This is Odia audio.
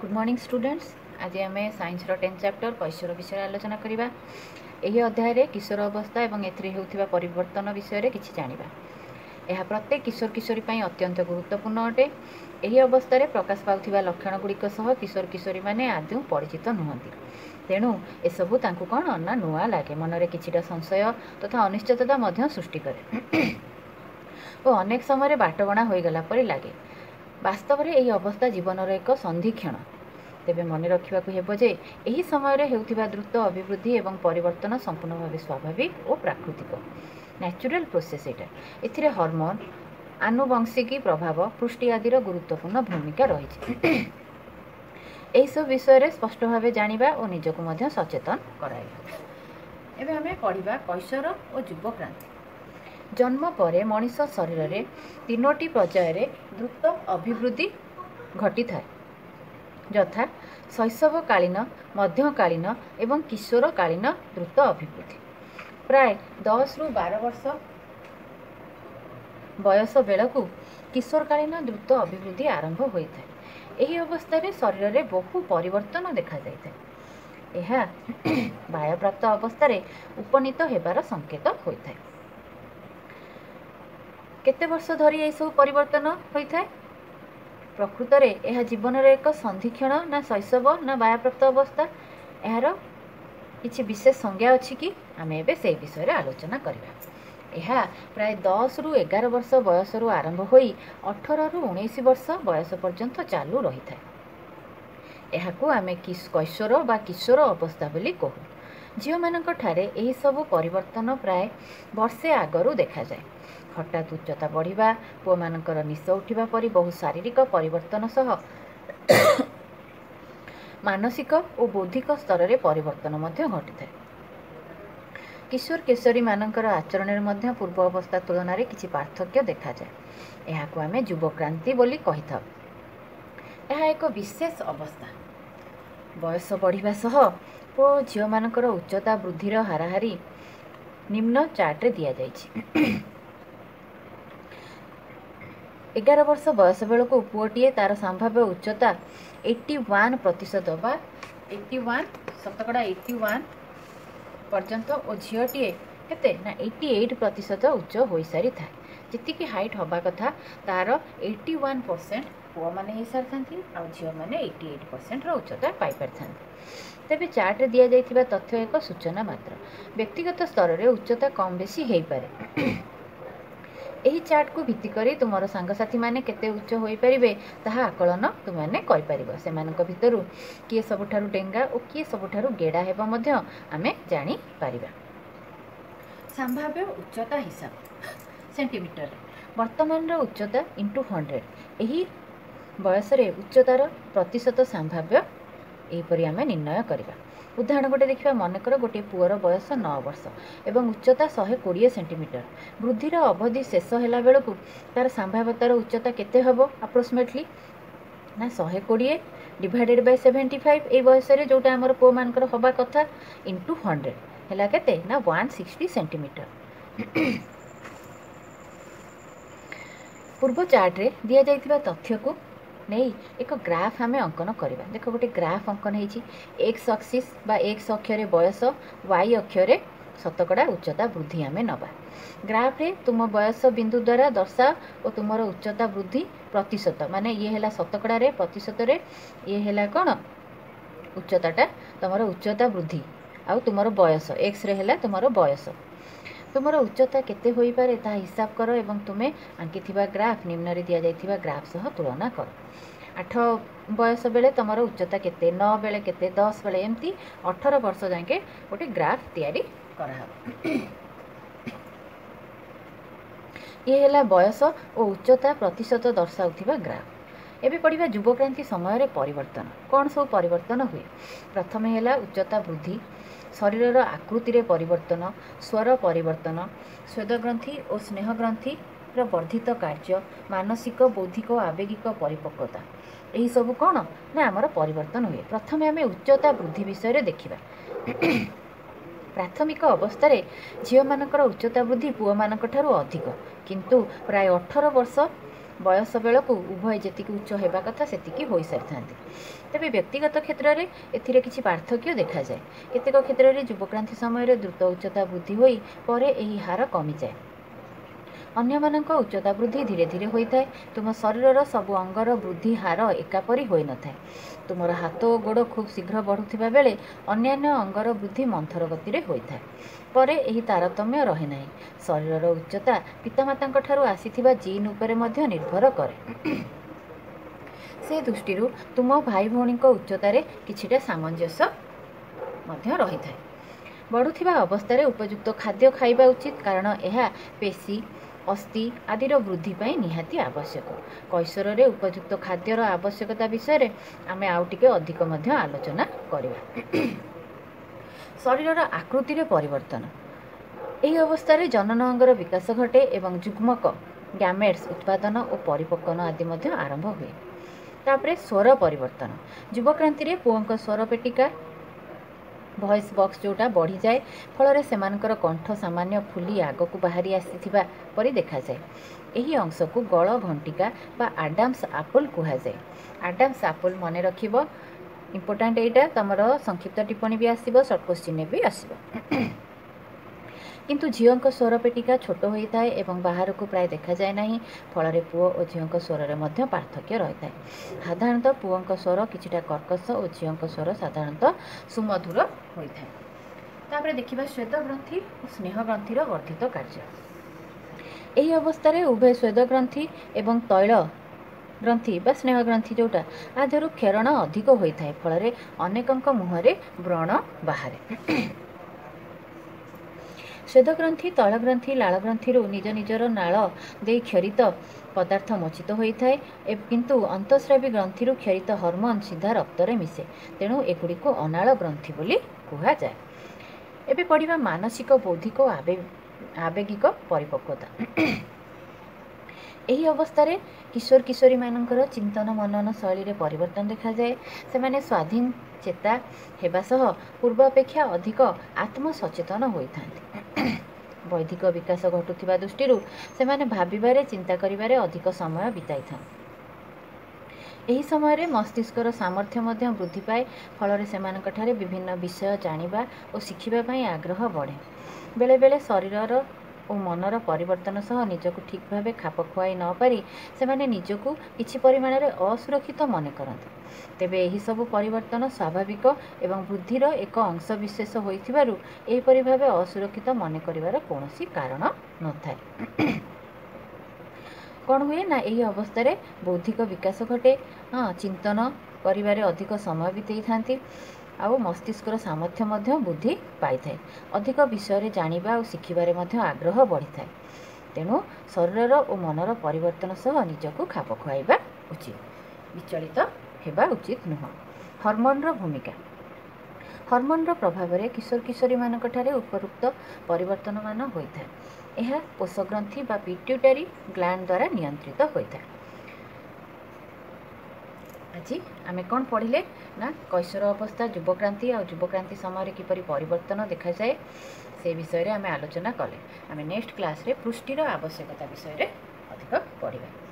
ଗୁଡ୍ ମର୍ଣ୍ଣିଂ ଷ୍ଟୁଡେଣ୍ଟସ୍ ଆଜି ଆମେ ସାଇନ୍ସର ଟେନ୍ଥ ଚାପ୍ଟର କୈଶୋର ବିଷୟରେ ଆଲୋଚନା କରିବା। ଏହି ଅଧ୍ୟାୟରେ କିଶୋର ଅବସ୍ଥା ଏବଂ ଏଥିରେ ହେଉଥିବା ପରିବର୍ତ୍ତନ ବିଷୟରେ କିଛି ଜାଣିବା। ଏହା ପ୍ରତ୍ୟେକ କିଶୋର କିଶୋରୀ ପାଇଁ ଅତ୍ୟନ୍ତ ଗୁରୁତ୍ୱପୂର୍ଣ୍ଣ ଅଟେ। ଏହି ଅବସ୍ଥାରେ ପ୍ରକାଶ ପାଉଥିବା ଲକ୍ଷଣଗୁଡ଼ିକ ସହ କିଶୋର କିଶୋରୀମାନେ ଆଦୌ ପରିଚିତ ନୁହନ୍ତି। ତେଣୁ ଏସବୁ ତାଙ୍କୁ କ'ଣ ନା ନୂଆ ଲାଗେ ମନରେ କିଛିଟା ସଂଶୟ ତଥା ଅନିଶ୍ଚିତତା ମଧ୍ୟ ସୃଷ୍ଟି କରେ। ଓ ଅନେକ ସମୟରେ ବାଟବଣା ହୋଇଗଲା ପରି ଲାଗେ। ବାସ୍ତବରେ ଏହି ଅବସ୍ଥା ଜୀବନର ଏକ ସନ୍ଧିକ୍ଷଣ। ତେବେ ମନେ ରଖିବାକୁ ହେବ ଯେ ଏହି ସମୟରେ ହେଉଥିବା ଦ୍ରୁତ ଅଭିବୃଦ୍ଧି ଏବଂ ପରିବର୍ତ୍ତନ ସମ୍ପୂର୍ଣ୍ଣ ଭାବେ ସ୍ୱାଭାବିକ ଓ ପ୍ରାକୃତିକ। ନ୍ୟାଚୁରାଲ୍ ପ୍ରୋସେସ୍ ଏଇଟା। ଏଥିରେ ହର୍ମୋନ୍ ଆନୁବଂଶିକୀ ପ୍ରଭାବ ପୃଷ୍ଟି ଆଦିର ଗୁରୁତ୍ୱପୂର୍ଣ୍ଣ ଭୂମିକା ରହିଛି। ଏହିସବୁ ବିଷୟରେ ସ୍ପଷ୍ଟ ଭାବେ ଜାଣିବା ଓ ନିଜକୁ ମଧ୍ୟ ସଚେତନ କରାଇବା। ଏବେ ଆମେ ପଢ଼ିବା କୈଶୋର ଓ ଯୁବକ୍ରାନ୍ତି ଜନ୍ମ ପରେ ମଣିଷ ଶରୀରରେ ତିନୋଟି ପର୍ଯ୍ୟାୟରେ ଦ୍ରୁତ ଅଭିବୃଦ୍ଧି ଘଟିଥାଏ। ଯଥା ଶୈଶବକାଳୀନ ମଧ୍ୟକାଳୀନ ଏବଂ କିଶୋରକାଳୀନ ଦ୍ରୁତ ଅଭିବୃଦ୍ଧି। ପ୍ରାୟ ଦଶରୁ ବାର ବର୍ଷ ବୟସ ବେଳକୁ କିଶୋରକାଳୀନ ଦ୍ରୁତ ଅଭିବୃଦ୍ଧି ଆରମ୍ଭ ହୋଇଥାଏ। ଏହି ଅବସ୍ଥାରେ ଶରୀରରେ ବହୁ ପରିବର୍ତ୍ତନ ଦେଖାଯାଇଥାଏ। ଏହା ବାୟପ୍ରାପ୍ତ ଅବସ୍ଥାରେ ଉପନୀତ ହେବାର ସଂକେତ ହୋଇଥାଏ। କେତେ ବର୍ଷ ଧରି ଏହିସବୁ ପରିବର୍ତ୍ତନ ହୋଇଥାଏ? ପ୍ରକୃତରେ ଏହା ଜୀବନର ଏକ ସନ୍ଧିକ୍ଷଣ ନା ଶୈଶବ ନା ବାୟାପ୍ରାପ୍ତ ଅବସ୍ଥା। ଏହାର କିଛି ବିଶେଷ ସଂଜ୍ଞା ଅଛି କି? ଆମେ ଏବେ ସେହି ବିଷୟରେ ଆଲୋଚନା କରିବା। ଏହା ପ୍ରାୟ ଦଶରୁ ଏଗାର ବର୍ଷ ବୟସରୁ ଆରମ୍ଭ ହୋଇ ଅଠରରୁ ଉଣେଇଶ ବର୍ଷ ବୟସ ପର୍ଯ୍ୟନ୍ତ ଚାଲୁ ରହିଥାଏ। ଏହାକୁ ଆମେ କୈଶୋର ବା କିଶୋର ଅବସ୍ଥା ବୋଲି କହୁ। ଝିଅମାନଙ୍କଠାରେ ଏହିସବୁ ପରିବର୍ତ୍ତନ ପ୍ରାୟ ବର୍ଷେ ଆଗରୁ ଦେଖାଯାଏ। ହଠାତ୍ ଉଚ୍ଚତା ବଢ଼ିବା ପୁଅମାନଙ୍କର ନିଶ ଉଠିବା ପରି ବହୁ ଶାରୀରିକ ପରିବର୍ତ୍ତନ ସହ ମାନସିକ ଓ ବୌଦ୍ଧିକ ସ୍ତରରେ ପରିବର୍ତ୍ତନ ମଧ୍ୟ ଘଟିଥାଏ। କିଶୋର କିଶୋରୀମାନଙ୍କର ଆଚରଣରେ ମଧ୍ୟ ପୂର୍ବ ଅବସ୍ଥା ତୁଳନାରେ କିଛି ପାର୍ଥକ୍ୟ ଦେଖାଯାଏ। ଏହାକୁ ଆମେ ଯୁବକ୍ରାନ୍ତି ବୋଲି କହିଥାଉ। ଏହା ଏକ ବିଶେଷ ଅବସ୍ଥା। ବୟସ ବଢ଼ିବା ସହ ପୁଅ ଝିଅମାନଙ୍କର ଉଚ୍ଚତା ବୃଦ୍ଧିର ହାରାହାରି ନିମ୍ନ ଚାର୍ଟରେ ଦିଆଯାଇଛି। ଏଗାର ବର୍ଷ ବୟସ ବେଳକୁ ପୁଅଟିଏ ତା'ର ସମ୍ଭାବ୍ୟ ଉଚ୍ଚତା ଏଇଟି ୱାନ୍ ପ୍ରତିଶତ ବା ଏଇଟି ୱାନ୍ ଶତକଡ଼ା ଏଇଟି ୱାନ୍ ପର୍ଯ୍ୟନ୍ତ ଓ ଝିଅଟିଏ କେତେ? ନା ଏଇଟି ଏଇଟ୍ ପ୍ରତିଶତ ଉଚ୍ଚ ହୋଇସାରିଥାଏ। ଯେତିକି ହାଇଟ୍ ହେବା କଥା ତା'ର ଏଇଟି ୱାନ୍ ପରସେଣ୍ଟ ପୁଅମାନେ ହେଇସାରିଥାନ୍ତି ଆଉ ଝିଅମାନେ ଏଇଟି ଏଇଟ୍ ପରସେଣ୍ଟର ଉଚ୍ଚତା ପାଇପାରିଥାନ୍ତି ତେବେ ଚାର୍ଟରେ ଦିଆଯାଇଥିବା ତଥ୍ୟ ଏକ ସୂଚନା ମାତ୍ର। ବ୍ୟକ୍ତିଗତ ସ୍ତରରେ ଉଚ୍ଚତା କମ୍ ବେଶୀ ହୋଇପାରେ। ଏହି ଚାର୍ଟକୁ ଭିତ୍ତି କରି ତୁମର ସାଙ୍ଗସାଥିମାନେ କେତେ ଉଚ୍ଚ ହୋଇପାରିବେ ତାହା ଆକଳନ ତୁମେମାନେ କରିପାରିବ। ସେମାନଙ୍କ ଭିତରୁ କିଏ ସବୁଠାରୁ ଡେଙ୍ଗା ଓ କିଏ ସବୁଠାରୁ ଗେଡ଼ା ହେବ ମଧ୍ୟ ଆମେ ଜାଣିପାରିବା। ସମ୍ଭାବ୍ୟ ଉଚ୍ଚତା ହିସାବ ସେଣ୍ଟିମିଟରରେ ବର୍ତ୍ତମାନର ଉଚ୍ଚତା ଇଣ୍ଟୁ ହଣ୍ଡ୍ରେଡ଼ ଏହି ବୟସରେ ଉଚ୍ଚତାର ପ୍ରତିଶତ ସମ୍ଭାବ୍ୟ ଏହିପରି ଆମେ ନିର୍ଣ୍ଣୟ କରିବା। ଉଦାହରଣ ଗୋଟେ ଦେଖିବା। ମନେକର ଗୋଟିଏ ପୁଅର ବୟସ ନଅ ବର୍ଷ ଏବଂ ଉଚ୍ଚତା ଶହେ କୋଡ଼ିଏ ସେଣ୍ଟିମିଟର। ବୃଦ୍ଧିର ଅବଧି ଶେଷ ହେଲା ବେଳକୁ ତା'ର ସମ୍ଭାବ୍ୟତାର ଉଚ୍ଚତା କେତେ ହେବ ଆପ୍ରୋକ୍ସିମେଟଲି ନା ଶହେ କୋଡ଼ିଏ ଡିଭାଇଡ଼େଡ଼ ବାଇ ସେଭେଣ୍ଟି ଫାଇଭ୍ ଏଇ ବୟସରେ ଯେଉଁଟା ଆମର ପୁଅମାନଙ୍କର ହେବା କଥା ଇଣ୍ଟୁ ହଣ୍ଡ୍ରେଡ଼ ହେଲା କେତେ? ନା ୱାନ୍ ସିକ୍ସଟି ସେଣ୍ଟିମିଟର ପୂର୍ବ ଚାର୍ଟରେ ଦିଆଯାଇଥିବା ତଥ୍ୟକୁ ନେଇ ଏକ ଗ୍ରାଫ୍ ଆମେ ଅଙ୍କନ କରିବା। ଦେଖ ଗୋଟେ ଗ୍ରାଫ୍ ଅଙ୍କନ ହେଇଛି। ଏକ୍ସ ଅକ୍ସିସ୍ ବା ଏକ୍ସ ଅକ୍ଷରେ ବୟସ ୱାଇ ଅକ୍ଷରେ ଶତକଡ଼ା ଉଚ୍ଚତା ବୃଦ୍ଧି ଆମେ ନେବା। ଗ୍ରାଫ୍ରେ ତୁମ ବୟସ ବିନ୍ଦୁ ଦ୍ୱାରା ଦର୍ଶାଅ ଓ ତୁମର ଉଚ୍ଚତା ବୃଦ୍ଧି ପ୍ରତିଶତ। ମାନେ ଇଏ ହେଲା ଶତକଡ଼ାରେ ପ୍ରତିଶତରେ ଇଏ ହେଲା କ'ଣ? ଉଚ୍ଚତାଟା ତୁମର ଉଚ୍ଚତା ବୃଦ୍ଧି। ଆଉ ତୁମର ବୟସ ଏକ୍ସରେ ହେଲା ତୁମର ବୟସ। ତୁମର ଉଚ୍ଚତା କେତେ ହୋଇପାରେ ତାହା ହିସାବ କର ଏବଂ ତୁମେ ଆଙ୍କିଥିବା ଗ୍ରାଫ୍ ନିମ୍ନରେ ଦିଆଯାଇଥିବା ଗ୍ରାଫ୍ ସହ ତୁଳନା କର। ଆଠ ବୟସ ବେଳେ ତୁମର ଉଚ୍ଚତା କେତେ ନଅ ବେଳେ କେତେ ଦଶ ବେଳେ ଏମିତି ଅଠର ବର୍ଷ ଯାକେ ଗୋଟେ ଗ୍ରାଫ୍ ତିଆରି କରାହେବ। ଇଏ ହେଲା ବୟସ ଓ ଉଚ୍ଚତା ପ୍ରତିଶତ ଦର୍ଶାଉଥିବା ଗ୍ରାଫ୍। ଏବେ ପଢ଼ିବା ଯୁବକ୍ରାନ୍ତି ସମୟରେ ପରିବର୍ତ୍ତନ। କ'ଣ ସବୁ ପରିବର୍ତ୍ତନ ହୁଏ? ପ୍ରଥମେ ହେଲା ଉଚ୍ଚତା ବୃଦ୍ଧି। ଶରୀରର ଆକୃତିରେ ପରିବର୍ତ୍ତନ ସ୍ୱର ପରିବର୍ତ୍ତନ ସ୍ୱେଦଗ୍ରନ୍ଥି ଓ ସ୍ନେହଗ୍ରନ୍ଥିର ବର୍ଦ୍ଧିତ କାର୍ଯ୍ୟ ମାନସିକ ବୌଦ୍ଧିକ ଓ ଆବେଗିକ ପରିପକ୍ୱତା। ଏହିସବୁ କ'ଣ? ନା ଆମର ପରିବର୍ତ୍ତନ ହୁଏ। ପ୍ରଥମେ ଆମେ ଉଚ୍ଚତା ବୃଦ୍ଧି ବିଷୟରେ ଦେଖିବା। ପ୍ରାଥମିକ ଅବସ୍ଥାରେ ଝିଅମାନଙ୍କର ଉଚ୍ଚତା ବୃଦ୍ଧି ପୁଅମାନଙ୍କ ଠାରୁ ଅଧିକ। କିନ୍ତୁ ପ୍ରାୟ ଅଠର ବର୍ଷ ବୟସ ବେଳକୁ ଉଭୟ ଯେତିକି ଉଚ୍ଚ ହେବା କଥା ସେତିକି ହୋଇସାରିଥାନ୍ତି। ତେବେ ବ୍ୟକ୍ତିଗତ କ୍ଷେତ୍ରରେ ଏଥିରେ କିଛି ପାର୍ଥକ୍ୟ ଦେଖାଯାଏ। କେତେକ କ୍ଷେତ୍ରରେ ଯୁବକ୍ରାନ୍ତି ସମୟରେ ଦ୍ରୁତ ଉଚ୍ଚତା ବୃଦ୍ଧି ହୋଇ ପରେ ଏହି ହାର କମିଯାଏ। ଅନ୍ୟମାନଙ୍କ ଉଚ୍ଚତା ବୃଦ୍ଧି ଧୀରେ ଧୀରେ ହୋଇଥାଏ। ତୁମ ଶରୀରର ସବୁ ଅଙ୍ଗର ବୃଦ୍ଧି ହାର ଏକାପରି ହୋଇନଥାଏ। ତୁମର ହାତ ଓ ଗୋଡ଼ ଖୁବ୍ ଶୀଘ୍ର ବଢ଼ୁଥିବା ବେଳେ ଅନ୍ୟାନ୍ୟ ଅଙ୍ଗର ବୃଦ୍ଧି ମନ୍ଥର ଗତିରେ ହୋଇଥାଏ। ପରେ ଏହି ତାରତମ୍ୟ ରହେ ନାହିଁ। ଶରୀରର ଉଚ୍ଚତା ପିତାମାତାଙ୍କଠାରୁ ଆସିଥିବା ଜିନ୍ ଉପରେ ମଧ୍ୟ ନିର୍ଭର କରେ। ସେ ଦୃଷ୍ଟିରୁ ତୁମ ଭାଇ ଭଉଣୀଙ୍କ ଉଚ୍ଚତାରେ କିଛିଟା ସାମଞ୍ଜସ୍ୟ ମଧ୍ୟ ରହିଥାଏ। ବଢ଼ୁଥିବା ଅବସ୍ଥାରେ ଉପଯୁକ୍ତ ଖାଦ୍ୟ ଖାଇବା ଉଚିତ। କାରଣ ଏହା ପେଶୀ ଅସ୍ଥି ଆଦିର ବୃଦ୍ଧି ପାଇଁ ନିହାତି ଆବଶ୍ୟକ। କୈଶୋରରେ ଉପଯୁକ୍ତ ଖାଦ୍ୟର ଆବଶ୍ୟକତା ବିଷୟରେ ଆମେ ଆଉ ଟିକେ ଅଧିକ ମଧ୍ୟ ଆଲୋଚନା କରିବା। ଶରୀରର ଆକୃତିରେ ପରିବର୍ତ୍ତନ। ଏହି ଅବସ୍ଥାରେ ଜନନ ଅଙ୍ଗର ବିକାଶ ଘଟେ ଏବଂ ଯୁଗ୍ମକ ଗ୍ୟାମେଟ୍ସ ଉତ୍ପାଦନ ଓ ପରିପକ୍ୱନ ଆଦି ମଧ୍ୟ ଆରମ୍ଭ ହୁଏ। ତାପରେ ସ୍ୱର ପରିବର୍ତ୍ତନ। ଯୁବକ୍ରାନ୍ତିରେ ପୁଅଙ୍କ ସ୍ୱର ପେଟିକା ଭଏସ୍ ବକ୍ସ ଯେଉଁଟା ବଢ଼ିଯାଏ ଫଳରେ ସେମାନଙ୍କର କଣ୍ଠ ସାମାନ୍ୟ ଫୁଲି ଆଗକୁ ବାହାରି ଆସିଥିବା ପରି ଦେଖାଯାଏ। ଏହି ଅଂଶକୁ ଗଳ ଘଣ୍ଟିକା ବା ଆଡାମ୍ସ ଆପଲ୍ କୁହାଯାଏ। ଆଡାମ୍ସ ଆପଲ୍ ମନେ ରଖିବ ଇମ୍ପୋର୍ଟାଣ୍ଟ ଏଇଟା ତୁମର ସଂକ୍ଷିପ୍ତ ଟିପ୍ପଣୀ ବି ଆସିବ ସର୍ଟ କୋଶ୍ଚିନ୍ରେ ବି ଆସିବ। କିନ୍ତୁ ଝିଅଙ୍କ ସ୍ୱର ପେଟିକା ଛୋଟ ହୋଇଥାଏ ଏବଂ ବାହାରକୁ ପ୍ରାୟ ଦେଖାଯାଏ ନାହିଁ ଫଳରେ ପୁଅ ଓ ଝିଅଙ୍କ ସ୍ୱରରେ ମଧ୍ୟ ପାର୍ଥକ୍ୟ ରହିଥାଏ। ସାଧାରଣତଃ ପୁଅଙ୍କ ସ୍ୱର କିଛିଟା କର୍କଶ ଓ ଝିଅଙ୍କ ସ୍ୱର ସାଧାରଣତଃ ସୁମଧୁର ହୋଇଥାଏ। ତାପରେ ଦେଖିବା ଶ୍ୱେଦ ଗ୍ରନ୍ଥି ଓ ସ୍ନେହ ଗ୍ରନ୍ଥିର ବର୍ଦ୍ଧିତ କାର୍ଯ୍ୟ। ଏହି ଅବସ୍ଥାରେ ଉଭୟ ଶ୍ୱେଦ ଗ୍ରନ୍ଥି ଏବଂ ତୈଳ ଗ୍ରନ୍ଥି ବା ସ୍ନେହ ଗ୍ରନ୍ଥି ଯେଉଁଟା ଆ ଦେହରୁ କ୍ଷରଣ ଅଧିକ ହୋଇଥାଏ ଫଳରେ ଅନେକଙ୍କ ମୁହଁରେ ବ୍ରଣ ବାହାରେ। ଶ୍ୱେଦଗ୍ରନ୍ଥି ତୈଳଗ୍ରନ୍ଥି ଲାଳଗ୍ରନ୍ଥିରୁ ନିଜ ନିଜର ନାଳ ଦେଇ କ୍ଷରିତ ପଦାର୍ଥ ମୋଚିତ ହୋଇଥାଏ କିନ୍ତୁ ଅନ୍ତଃସ୍ରାବୀ ଗ୍ରନ୍ଥିରୁ କ୍ଷରିତ ହର୍ମୋନ ସିଧା ରକ୍ତରେ ମିଶେ। ତେଣୁ ଏଗୁଡ଼ିକୁ ଅନାଳ ଗ୍ରନ୍ଥି ବୋଲି କୁହାଯାଏ। ଏବେ ପଢ଼ିବା ମାନସିକ ବୌଦ୍ଧିକ ଆବେଗିକ ପରିପକ୍ୱତା। ଏହି ଅବସ୍ଥାରେ କିଶୋର କିଶୋରୀମାନଙ୍କର ଚିନ୍ତନ ମନନ ଶୈଳୀରେ ପରିବର୍ତ୍ତନ ଦେଖାଯାଏ। ସେମାନେ ସ୍ୱାଧୀନ ଚେତା ହେବା ସହ ପୂର୍ବ ଅପେକ୍ଷା ଅଧିକ ଆତ୍ମସଚେତନ ହୋଇଥାନ୍ତି। ବୈଧିକ ବିକାଶ ଘଟୁଥିବା ଦୃଷ୍ଟିରୁ ସେମାନେ ଭାବିବାରେ ଚିନ୍ତା କରିବାରେ ଅଧିକ ସମୟ ବିତାଇଥାନ୍ତି। ଏହି ସମୟରେ ମସ୍ତିଷ୍କର ସାମର୍ଥ୍ୟ ମଧ୍ୟ ବୃଦ୍ଧି ପାଏ ଫଳରେ ସେମାନଙ୍କଠାରେ ବିଭିନ୍ନ ବିଷୟ ଜାଣିବା ଓ ଶିଖିବା ପାଇଁ ଆଗ୍ରହ ବଢ଼େ। ବେଳେବେଳେ ଶରୀରର ଓ ମନର ପରିବର୍ତ୍ତନ ସହ ନିଜକୁ ଠିକ୍ ଭାବେ ଖାପ ଖୁଆଇ ନ ପାରି ସେମାନେ ନିଜକୁ କିଛି ପରିମାଣରେ ଅସୁରକ୍ଷିତ ମନେ କରନ୍ତି। ତେବେ ଏହିସବୁ ପରିବର୍ତ୍ତନ ସ୍ୱାଭାବିକ ଏବଂ ବୃଦ୍ଧିର ଏକ ଅଂଶବିଶେଷ ହୋଇଥିବାରୁ ଏହିପରି ଭାବେ ଅସୁରକ୍ଷିତ ମନେ କରିବାର କୌଣସି କାରଣ ନଥାଏ। କ'ଣ ହୁଏ ନା ଏହି ଅବସ୍ଥାରେ ବୌଦ୍ଧିକ ବିକାଶ ଘଟେ। ହଁ ଚିନ୍ତନ କରିବାରେ ଅଧିକ ସମୟ ବିତେଇଥାନ୍ତି। ଆଉ ମସ୍ତିଷ୍କର ସାମର୍ଥ୍ୟ ମଧ୍ୟ ବୃଦ୍ଧି ପାଇଥାଏ। ଅଧିକ ବିଷୟରେ ଜାଣିବା ଆଉ ଶିଖିବାରେ ମଧ୍ୟ ଆଗ୍ରହ ବଢ଼ିଥାଏ। ତେଣୁ ଶରୀରର ଓ ମନର ପରିବର୍ତ୍ତନ ସହ ନିଜକୁ ଖାପ ଖୁଆଇବା ଉଚିତ। ବିଚଳିତ ହେବା ଉଚିତ ନୁହଁ। ହର୍ମୋନ୍ର ଭୂମିକା। ହର୍ମୋନ୍ର ପ୍ରଭାବରେ କିଶୋର କିଶୋରୀମାନଙ୍କଠାରେ ଉପରୋକ୍ତ ପରିବର୍ତ୍ତନମାନ ହୋଇଥାଏ। ଏହା କୋଷଗ୍ରନ୍ଥି ବା ପିଟ୍ୟୁଟାରୀ ଗ୍ଲାଣ୍ଡ ଦ୍ୱାରା ନିୟନ୍ତ୍ରିତ ହୋଇଥାଏ। ଆଜି ଆମେ କ'ଣ ପଢ଼ିଲେ? ନା କୈଶୋର ଅବସ୍ଥା ଯୁବକ୍ରାନ୍ତି ଆଉ ଯୁବକ୍ରାନ୍ତି ସମୟରେ କିପରି ପରିବର୍ତ୍ତନ ଦେଖାଯାଏ ସେ ବିଷୟରେ ଆମେ ଆଲୋଚନା କଲେ। ଆମେ ନେକ୍ସଟ କ୍ଲାସ୍ରେ ପୃଷ୍ଟିର ଆବଶ୍ୟକତା ବିଷୟରେ ଅଧିକ ପଢ଼ିବା।